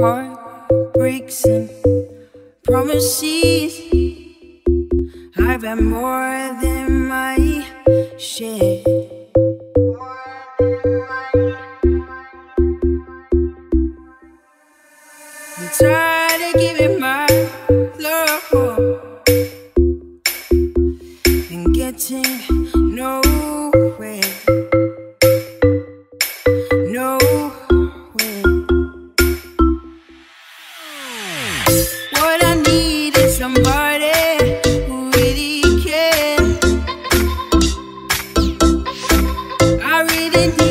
heart breaks and promises. I've had more than my share. I'm tired of giving my What I need is somebody who really cares. I really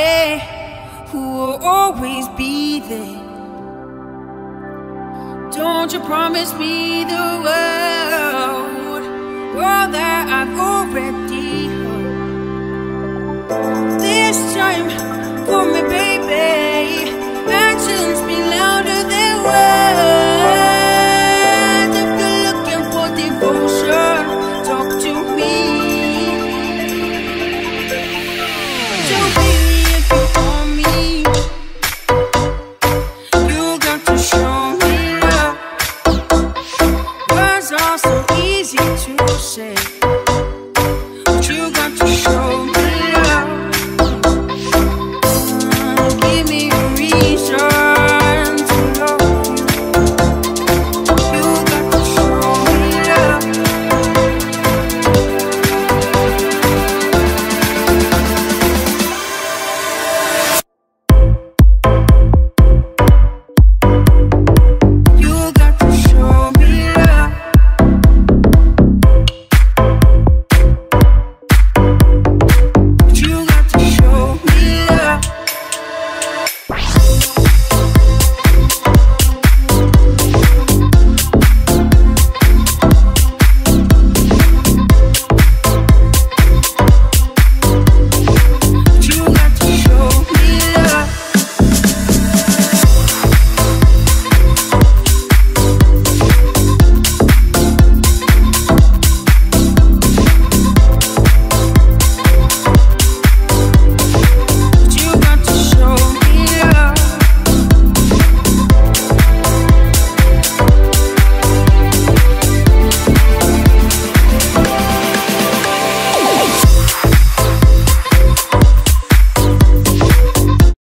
somebody who will always be there. Don't you promise me the world, world that I've already heard. This time, for me, baby,